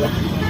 Yeah.